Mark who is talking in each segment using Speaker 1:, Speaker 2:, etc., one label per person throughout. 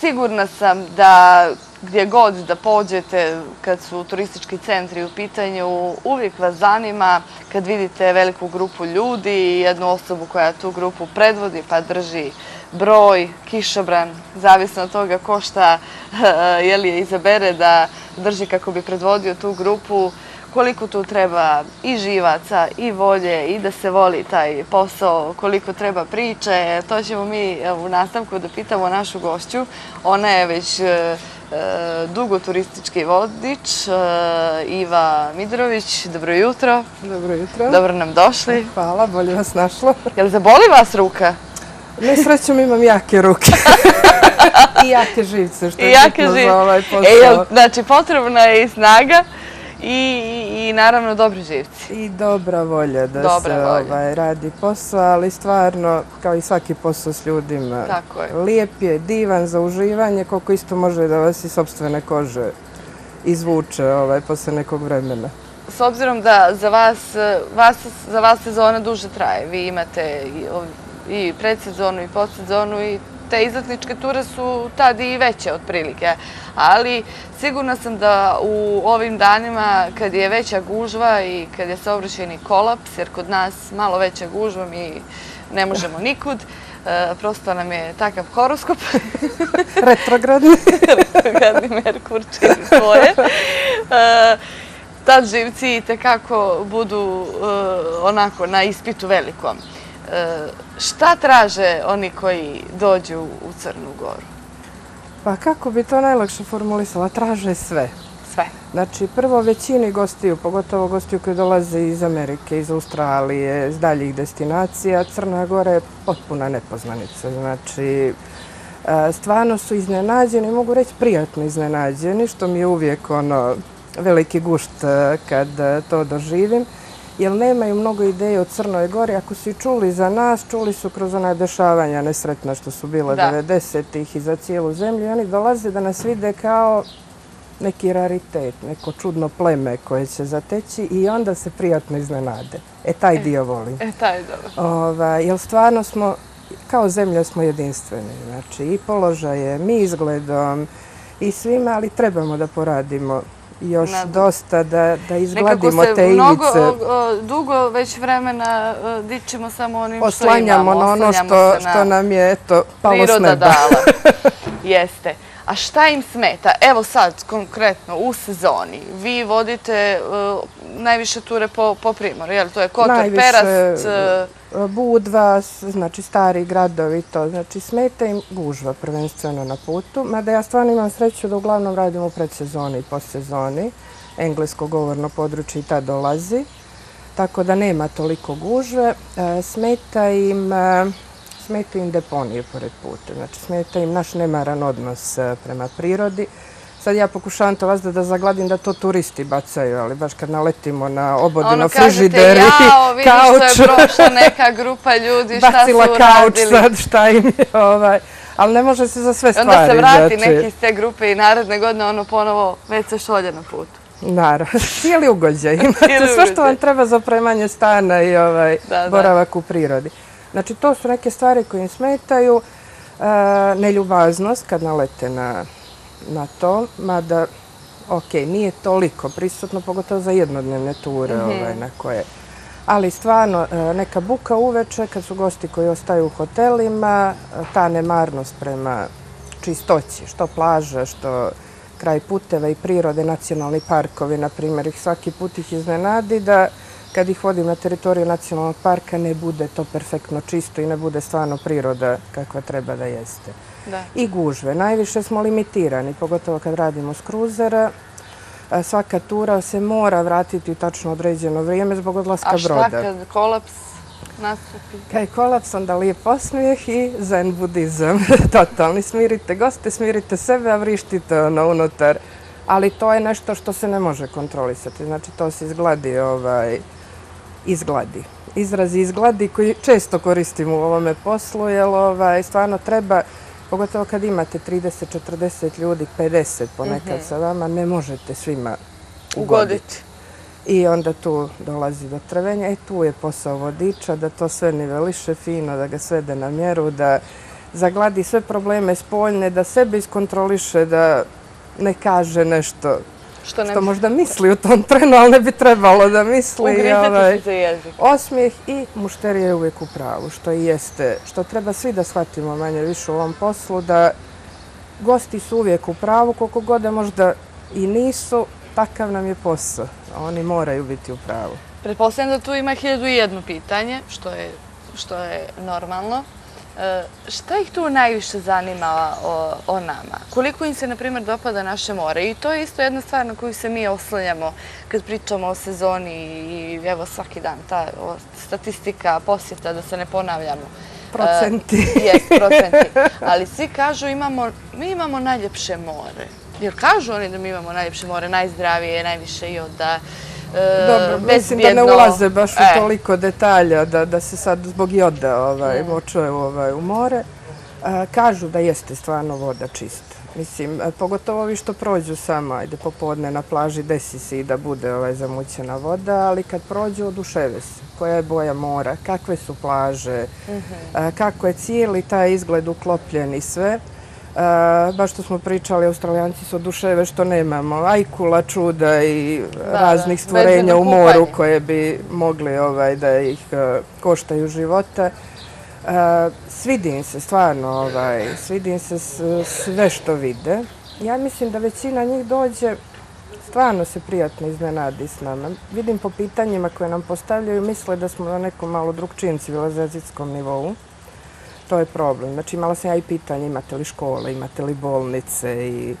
Speaker 1: Sigurna sam da gdje god da pođete kad su turistički centri u pitanju, uvijek vas zanima kad vidite veliku grupu ljudi i jednu osobu koja tu grupu predvodi pa drži broj, kišobran, zavisno od toga ko šta je li je izabere da drži kako bi predvodio tu grupu, koliko tu treba i živaca i volje i da se voli taj posao, koliko treba priče. To ćemo mi u nastavku da pitamo našu gošću. Ona je već e, e, dugo turistički vodič, e, Iva Midrović. Dobro jutro.
Speaker 2: Dobro jutro.
Speaker 1: Dobro nam došli.
Speaker 2: Hvala, bolje vas našlo.
Speaker 1: Je li zaboli vas ruka?
Speaker 2: Nesrećom imam jake ruke. I jake živce, što je bitno za ovaj
Speaker 1: posao. Znači, potrebna je i snaga. I naravno dobri živci.
Speaker 2: I dobra volja da se ovaj, radi posao, ali stvarno, kao i svaki posao s ljudima, lijep je, divan za uživanje, koliko isto može da vas i sobstvene kože izvuče ovaj, posle nekog vremena.
Speaker 1: S obzirom da za vas, za vas sezona duže traje, vi imate i predsezonu i postsezonu i te izletničke ture su tad i veće od prilike. Ali sigurna sam da u ovim danima kad je veća gužva i kad je saobraćeni kolaps, jer kod nas malo veća gužva mi ne možemo nikud, e, prosto nam je takav horoskop.
Speaker 2: Retrogradni.
Speaker 1: Retrogradni Merkur čini svoje. E, tad živci tekako budu e, onako na ispitu velikom. Šta traže oni koji dođu u Crnu Goru?
Speaker 2: Pa kako bi to najlakše formulisala? Traže sve.
Speaker 1: Sve.
Speaker 2: Znači, prvo većini gostiju, pogotovo gostiju koji dolaze iz Amerike, iz Australije, iz daljih destinacija, Crna Gora je potpuna nepoznanica. Znači, e, stvarno su iznenađeni, mogu reći prijatno iznenađeni, što mi je uvijek ono veliki gušt e, kad to doživim jer nemaju mnogo ideje o Crnoj Gori. Ako su i čuli za nas, čuli su kroz ona dešavanja nesretna što su bile 90-ih i za cijelu zemlju. Oni dolaze da nas vide kao neki raritet, neko čudno pleme koje će zateći i onda se prijatno iznenade. E, taj e, dio volim.
Speaker 1: E, taj dobro.
Speaker 2: Ova, jer stvarno smo, kao zemlja smo jedinstveni. Znači, i položaje, mi izgledom i svima, ali trebamo da poradimo još dosta da, da izgladimo te ivice. Nekako se
Speaker 1: mnogo, dugo već vremena e, dičimo samo onim što imamo.
Speaker 2: Oslanjamo na ono što, što nam je eto, palo s neba.
Speaker 1: dala. Jeste. A šta im smeta? Evo sad, konkretno, u sezoni, vi vodite uh, najviše ture po, po primoru, je li to je Kotor, najviše, Perast?
Speaker 2: Uh... Budva, znači stari gradovi, to znači smeta im gužva prvenstveno na putu, mada ja stvarno imam sreću da uglavnom radim u predsezoni i postsezoni, englesko govorno područje i ta dolazi, tako da nema toliko gužve. Smeta im... Smeta im deponije pored puta. Znači, smeta im naš nemaran odnos e, prema prirodi. Sad ja pokušavam to vas da, da zagladim da to turisti bacaju, ali baš kad naletimo na obodino frižideri,
Speaker 1: kauč... Ono kažete, jao, vidiš što je prošla neka grupa ljudi, šta su uradili.
Speaker 2: Bacila kauč sad, šta im je ovaj... Ali ne može se za sve stvari.
Speaker 1: Onda se vrati znači... neki iz te grupe i naredne godine ono ponovo već se šolje na putu.
Speaker 2: Naravno, cijeli ugođaj. Imate sve što vam treba za premanje stana i ovaj, boravak u prirodi. Znači, to su neke stvari koje im smetaju. E, neljubaznost kad nalete na, na to, mada, ok, nije toliko prisutno, pogotovo za jednodnevne ture mm -hmm. ovaj, na koje. Ali stvarno, e, neka buka uveče kad su gosti koji ostaju u hotelima, ta nemarnost prema čistoći, što plaža, što kraj puteva i prirode, nacionalni parkovi, na primjer, ih svaki put ih iznenadi da kad ih vodim na teritoriju nacionalnog parka ne bude to perfektno čisto i ne bude stvarno priroda kakva treba da jeste. I gužve. Najviše smo limitirani, pogotovo kad radimo s kruzera. Svaka tura se mora vratiti u tačno određeno vrijeme zbog odlaska broda.
Speaker 1: A šta kad kolaps nastupi?
Speaker 2: Kad je kolaps, onda lijep osmijeh i zen budizam. Totalni. Smirite goste, smirite sebe, a vrištite ono unutar. Ali to je nešto što se ne može kontrolisati. Znači, to se izgladi ovaj, izgladi. Izraz izgladi koji često koristim u ovome poslu, jer ovaj, stvarno treba, pogotovo kad imate 30-40 ljudi, 50 ponekad mm -hmm. sa vama, ne možete svima ugoditi. I onda tu dolazi do trvenja i tu je posao vodiča da to sve niveliše fino, da ga svede na mjeru, da zagladi sve probleme spoljne, da sebe iskontroliše, da ne kaže nešto što, što možda misli u tom trenu, ali ne bi trebalo da misli.
Speaker 1: Ovaj, se jezik.
Speaker 2: Osmijeh i mušterija je uvijek u pravu, što i jeste, što treba svi da shvatimo manje više u ovom poslu, da gosti su uvijek u pravu, koliko god da možda i nisu, takav nam je posao. Oni moraju biti u pravu.
Speaker 1: Pretpostavljam da tu ima hiljadu i jedno pitanje, što je, što je normalno. E, šta ih tu najviše zanima o, o nama? Koliko im se, na primjer, dopada naše more? I to je isto jedna stvar na koju se mi oslanjamo kad pričamo o sezoni i evo svaki dan ta statistika posjeta, da se ne ponavljamo.
Speaker 2: Procenti.
Speaker 1: E, jes, procenti. Ali svi kažu imamo, mi imamo najljepše more. Jer kažu oni da mi imamo najljepše more, najzdravije, najviše i da
Speaker 2: E, Dobro, mislim da ne ulaze baš u e. toliko detalja da se sad zbog joda ovaj, močuje ovaj, u more. E, kažu da jeste stvarno voda čista. Mislim, pogotovo vi što prođu samo, ajde popodne na plaži, desi se i da bude ovaj, zamućena voda, ali kad prođu, oduševe se. Koja je boja mora, kakve su plaže, mhm. kako je cijeli taj izgled uklopljen i sve. Baš što smo pričali, australijanci su oduševe što nemamo ajkula, čuda i raznih stvorenja u moru koje bi mogli ovaj, da ih koštaju života. Svidim se, stvarno, ovaj, svidim se sve što vide. Ja mislim da većina njih dođe, stvarno se prijatno iznenadi s nama. Vidim po pitanjima koje nam postavljaju, misle da smo na nekom malo drugčijem civilizacijskom nivou to je problem. Znači imala sam ja i pitanje imate li škole, imate li bolnice i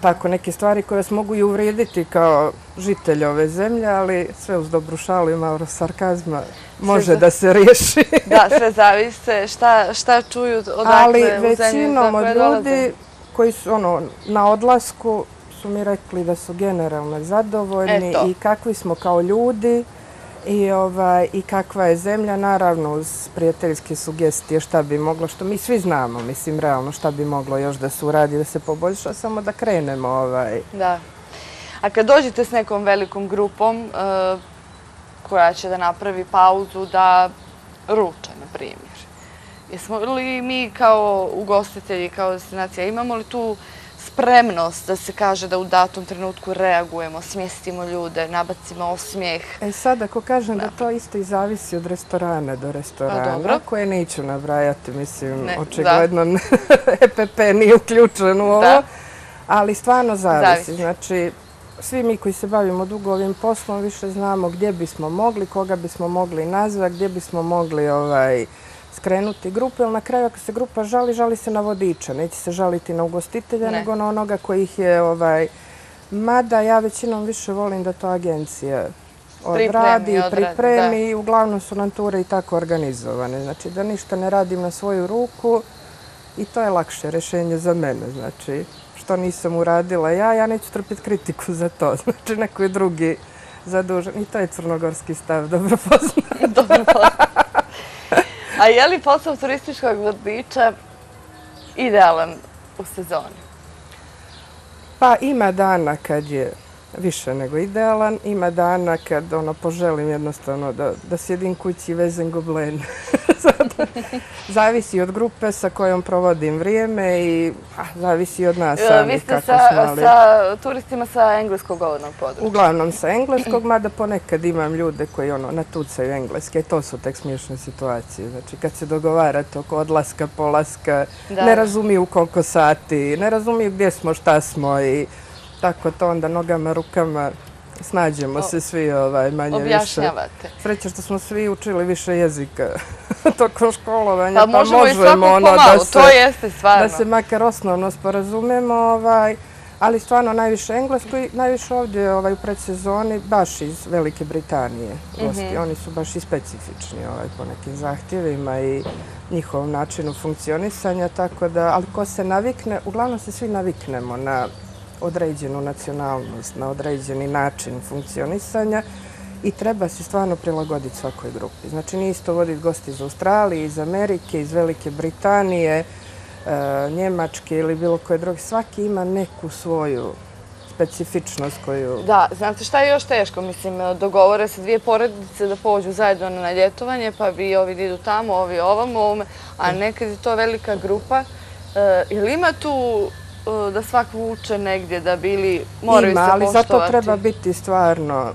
Speaker 2: tako neke stvari koje vas mogu i uvrijediti kao žitelj ove zemlje, ali sve uz dobru šalu i malo sarkazma može da se riješi.
Speaker 1: Da, sve zavise šta, šta čuju odakle ali u zemlji. Ali većinom od ljudi
Speaker 2: koji su ono, na odlasku su mi rekli da su generalno zadovoljni i kakvi smo kao ljudi i, ovaj, i kakva je zemlja, naravno uz prijateljske sugestije šta bi moglo, što mi svi znamo, mislim, realno šta bi moglo još da se uradi, da se poboljša, samo da krenemo. Ovaj.
Speaker 1: Da. A kad dođete s nekom velikom grupom uh, koja će da napravi pauzu da ruča, na primjer, jesmo li mi kao ugostitelji, kao destinacija, imamo li tu spremnost da se kaže da u datom trenutku reagujemo, smjestimo ljude, nabacimo osmijeh.
Speaker 2: E sad, ako kažem da to isto i zavisi od restorana do restorana, pa koje neću nabrajati, mislim, očigledno EPP nije uključen u ovo, ali stvarno zavisi. Znači, svi mi koji se bavimo dugo ovim poslom više znamo gdje bismo mogli, koga bismo mogli nazvati, gdje bismo mogli ovaj, skrenuti grupu, jer na kraju ako se grupa žali, žali se na vodiča. Neće se žaliti na ugostitelja, nego na onoga koji ih je... Ovaj, mada ja većinom više volim da to agencija odradi, pripremi i uglavnom su nam ture i tako organizovane. Znači da ništa ne radim na svoju ruku i to je lakše rešenje za mene. Znači što nisam uradila ja, ja neću trpiti kritiku za to. Znači neko je drugi zadužen. I to je crnogorski stav, dobro poznat. Dobro poznat.
Speaker 1: Je li posao turističkog vodiča idealan u sezoni?
Speaker 2: Pa ima dana kad je više nego idealan. Ima dana kad ono, poželim jednostavno da, da sjedim kući i vezem goblen. zavisi od grupe sa kojom provodim vrijeme i a, zavisi od nas sami.
Speaker 1: Vi ste sa, sa turistima sa engleskog govornog područja?
Speaker 2: Uglavnom sa engleskog, mada ponekad imam ljude koji ono, natucaju engleske. To su tek smiješne situacije. Znači kad se dogovarate oko odlaska, polaska, ne razumiju koliko sati, ne razumiju gdje smo, šta smo i tako to onda nogama, rukama snađemo se svi ovaj, manje
Speaker 1: više. Objašnjavate.
Speaker 2: Sreće što smo svi učili više jezika tokom školovanja, pa, pa možemo, možemo ono da se,
Speaker 1: to jeste stvarno.
Speaker 2: da se makar osnovno sporazumemo, ovaj, ali stvarno najviše englesko i najviše ovdje ovaj, u predsezoni baš iz Velike Britanije. Gosti. Mm -hmm. Oni su baš i specifični ovaj, po nekim zahtjevima i njihovom načinu funkcionisanja, tako da, ali ko se navikne, uglavnom se svi naviknemo na određenu nacionalnost, na određeni način funkcionisanja i treba se stvarno prilagoditi svakoj grupi. Znači nije isto voditi gosti iz Australije, iz Amerike, iz Velike Britanije, e, Njemačke ili bilo koje druge. Svaki ima neku svoju specifičnost koju...
Speaker 1: Da, znate šta je još teško? Mislim, dogovore se dvije porodice da pođu zajedno na ljetovanje, pa bi ovi idu tamo, ovi ovamo, a nekad je to velika grupa. E, ili ima tu da svak vuče negdje da bili moraju se poštovati?
Speaker 2: Ima, ali zato treba biti stvarno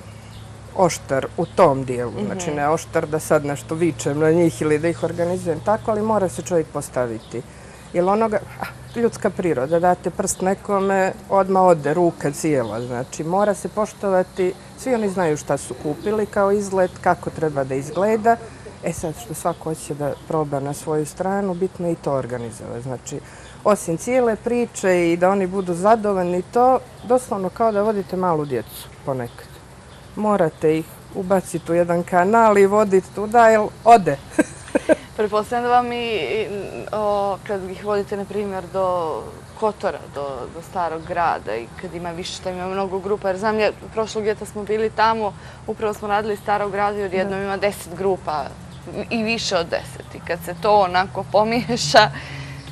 Speaker 2: oštar u tom dijelu. Znači, mhm. ne oštar da sad nešto vičem na njih ili da ih organizujem tako, ali mora se čovjek postaviti. Ili onoga, ljudska priroda, date prst nekome, odma ode ruka cijela. Znači, mora se poštovati, svi oni znaju šta su kupili kao izgled, kako treba da izgleda. E sad, što svako hoće da proba na svoju stranu, bitno je i to organizovati. Znači, osim cijele priče i da oni budu zadovoljni, to doslovno kao da vodite malu djecu ponekad. Morate ih ubaciti u jedan kanal i voditi tuda, jer ode.
Speaker 1: Prepostavljam da vam i kad ih vodite, na primjer, do Kotora, do starog grada i kad ima više što ima mnogo grupa, jer znam, prošlog ljeta smo bili tamo, upravo smo radili starog grada i odjednom ima deset grupa i više od deset. I kad se to onako pomiješa...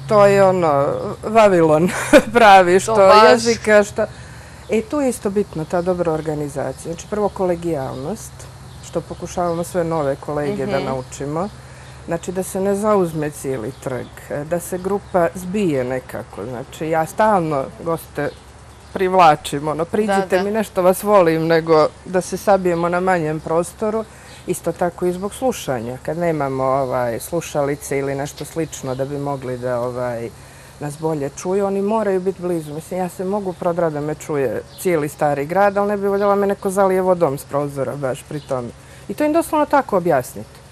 Speaker 2: To je ono, Vavilon pravi, što jezika, što... E, tu je isto bitno, ta dobra organizacija. Znači, prvo kolegijalnost, što pokušavamo sve nove kolege da mhm. naučimo. Znači da se ne zauzme cijeli trg, da se grupa zbije nekako. Znači ja stalno goste privlačim, ono, priđite mi nešto vas volim, nego da se sabijemo na manjem prostoru. Isto tako i zbog slušanja, kad nemamo ovaj, slušalice ili nešto slično da bi mogli da ovaj, nas bolje čuju, oni moraju biti blizu. Mislim, ja se mogu prodra da me čuje cijeli stari grad, ali ne bi voljela me neko zalije vodom s prozora baš pri tome. I to im doslovno tako objasniti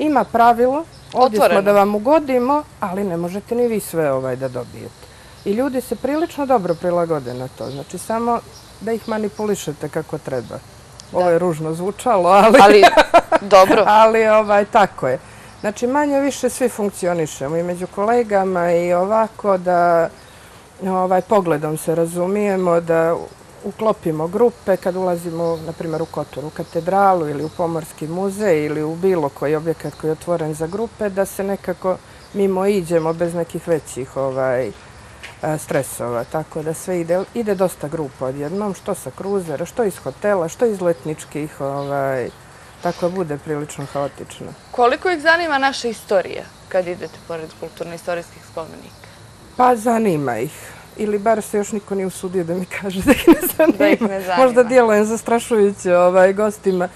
Speaker 2: ima pravilo, ovdje smo da vam ugodimo, ali ne možete ni vi sve ovaj da dobijete. I ljudi se prilično dobro prilagode na to. Znači, samo da ih manipulišete kako treba. Ovo je ružno zvučalo, ali...
Speaker 1: Ali, dobro.
Speaker 2: ali, ovaj, tako je. Znači, manje više svi funkcionišemo i među kolegama i ovako da ovaj, pogledom se razumijemo, da uklopimo grupe kad ulazimo, na primjer, u Kotor, u katedralu ili u Pomorski muzej ili u bilo koji objekat koji je otvoren za grupe, da se nekako mimo iđemo bez nekih većih ovaj, stresova. Tako da sve ide, ide dosta grupa odjednom, što sa kruzera, što iz hotela, što iz letničkih, ovaj, tako da bude prilično haotično.
Speaker 1: Koliko ih zanima naša istorija kad idete pored kulturno-istorijskih spomenika?
Speaker 2: Pa zanima ih ili bar se još niko nije usudio da mi kaže da ih ne zanima. Da ih ne zanima. Možda djelujem zastrašujuće ovaj, gostima.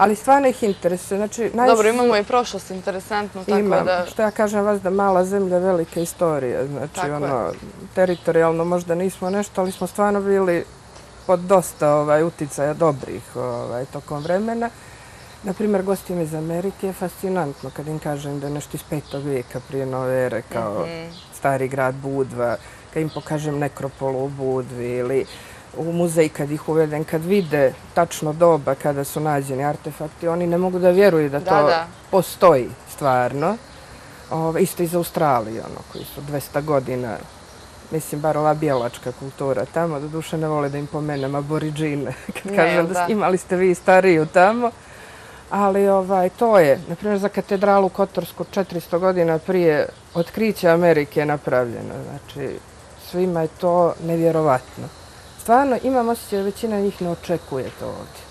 Speaker 2: Ali stvarno ih interesuje. Znači.
Speaker 1: Dobro, imamo i prošlost interesantnu. Tako Imam. Da...
Speaker 2: Što ja kažem vas da mala zemlja, velika istorija. Znači, tako ono, je. teritorijalno možda nismo nešto, ali smo stvarno bili pod dosta ovaj, uticaja dobrih ovaj, tokom vremena. Naprimjer, gostima iz Amerike je fascinantno kad im kažem da je nešto iz petog vijeka prije nove ere, kao mm -hmm. stari grad Budva kad im pokažem nekropolu u Budvi ili u muzej kad ih uvedem, kad vide tačno doba kada su nađeni artefakti, oni ne mogu da vjeruju da to postoji stvarno. Isto iz Australije, ono, koji su 200 godina, mislim, bar ova bijelačka kultura tamo, do duše ne vole da im pomenem aboriđine, kad kažem da imali ste vi stariju tamo. Ali ovaj, to je, na primjer, za katedralu Kotorsku 400 godina prije otkrića Amerike je napravljeno. Znači, svima je to nevjerovatno. Stvarno imam osjećaj da većina njih ne očekuje to ovdje.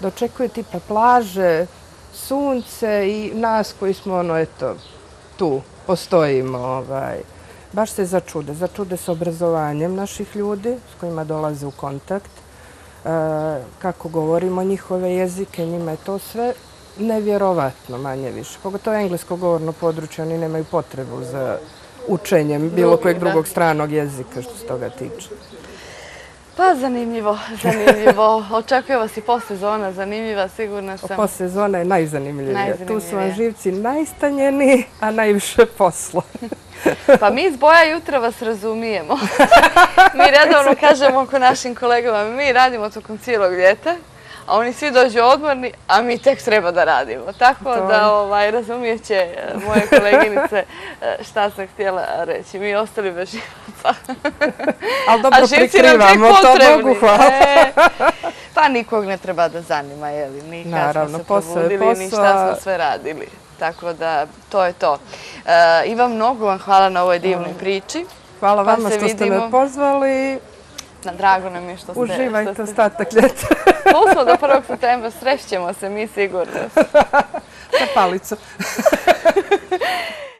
Speaker 2: Da očekuje tipa plaže, sunce i nas koji smo ono, eto, tu postojimo. Ovaj. Baš se začude. Začude s obrazovanjem naših ljudi s kojima dolaze u kontakt. E, kako govorimo njihove jezike, njima je to sve nevjerovatno manje više. Pogotovo englesko govorno područje, oni nemaju potrebu za učenjem bilo kojeg drugog stranog jezika što se toga tiče?
Speaker 1: Pa zanimljivo, zanimljivo. Očekuje vas i posezona zanimljiva, sigurna sam.
Speaker 2: Posezona je najzanimljivija. Tu su vam živci najstanjeni, a najviše posla.
Speaker 1: Pa mi iz boja jutra vas razumijemo. Mi redovno kažemo oko našim kolegama, mi radimo tokom cijelog ljeta, a oni svi dođu odmorni, a mi tek treba da radimo. Tako da ovaj, razumijet će e, moje koleginice e, šta sam htjela reći. Mi ostali bez života.
Speaker 2: Ali dobro prikrivamo, to Bogu hvala. E,
Speaker 1: pa nikog ne treba da zanima, jeli, ni kad smo se probudili, ni šta smo sve radili. Tako da, to je to. Ivam mnogo vam hvala na ovoj divnoj priči.
Speaker 2: Hvala pa vama što ste me pozvali
Speaker 1: Drago nam je što ste...
Speaker 2: Uživajte ostatak ljeta.
Speaker 1: Tu do 1. septembra, srećemo se mi sigurno.
Speaker 2: Sa palicu.